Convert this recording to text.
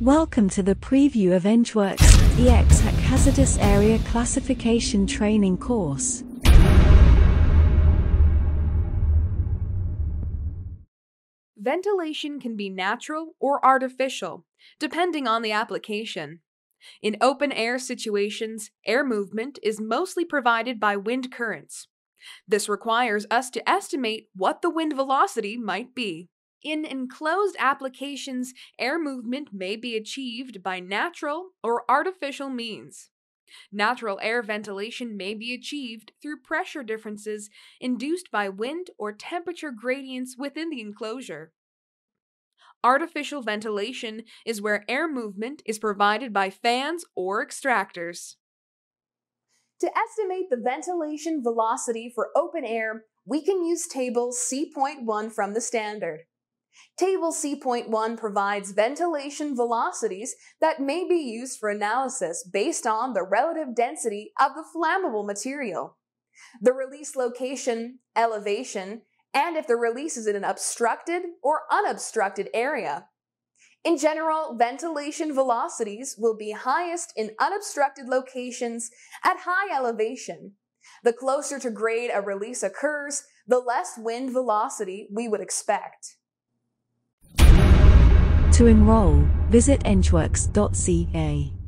Welcome to the preview of EngWorks ExHAC Hazardous Area Classification Training course. Ventilation can be natural or artificial, depending on the application. In open air situations, air movement is mostly provided by wind currents. This requires us to estimate what the wind velocity might be. In enclosed applications, air movement may be achieved by natural or artificial means. Natural air ventilation may be achieved through pressure differences induced by wind or temperature gradients within the enclosure. Artificial ventilation is where air movement is provided by fans or extractors. To estimate the ventilation velocity for open air, we can use table C.1 from the standard. Table C.1 provides ventilation velocities that may be used for analysis based on the relative density of the flammable material, the release location, elevation, and if the release is in an obstructed or unobstructed area. In general, ventilation velocities will be highest in unobstructed locations at high elevation. The closer to grade a release occurs, the less wind velocity we would expect. To enroll, visit engworks.ca.